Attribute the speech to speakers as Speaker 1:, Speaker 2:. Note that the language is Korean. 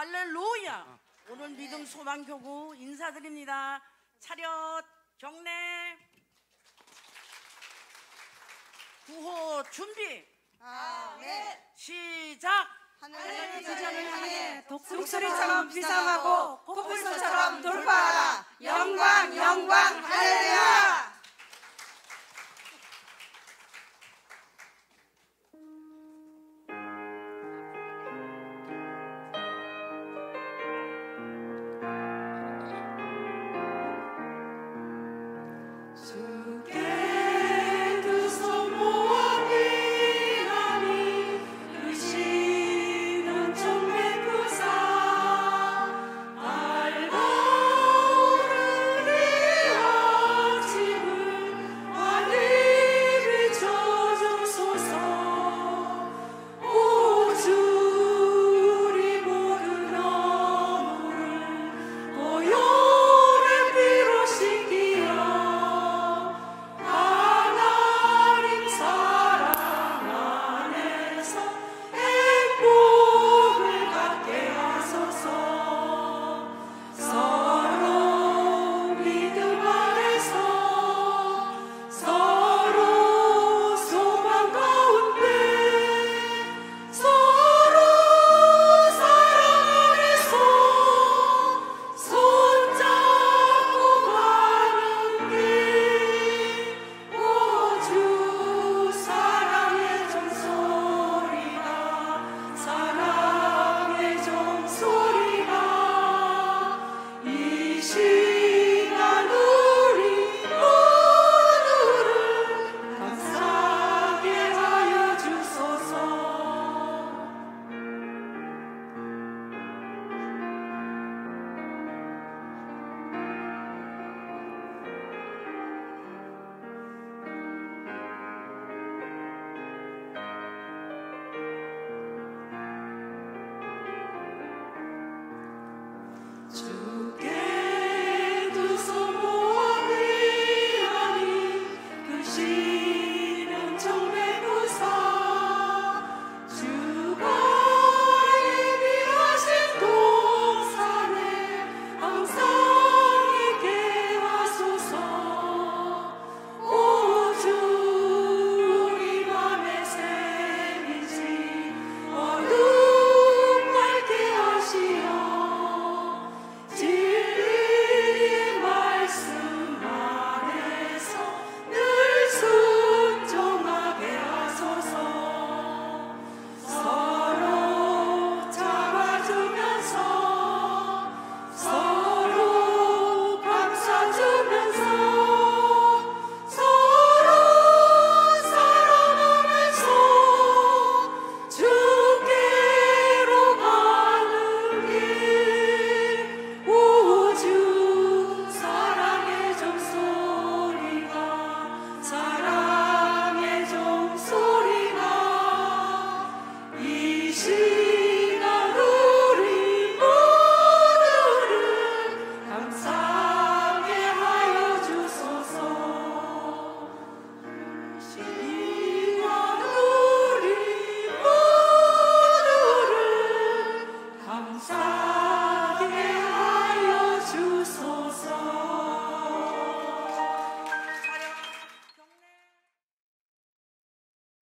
Speaker 1: 할렐루야. 어, 어. 오늘 믿음 소망 교구 인사드립니다. 차렷 경례 구호 준비
Speaker 2: 아멘.
Speaker 1: 시작.
Speaker 2: 하늘의 비전을 향해
Speaker 3: 독수리처럼 비상하고
Speaker 2: 코뿔소처럼 돌파하라. 영광, 영광, 할렐루야.